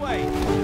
way.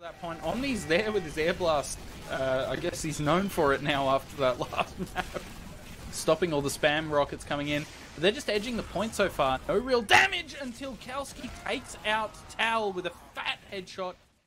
That point, Omni's there with his air blast. Uh, I guess he's known for it now after that last map. Stopping all the spam rockets coming in. But they're just edging the point so far. No real damage until Calski takes out Tal with a fat headshot.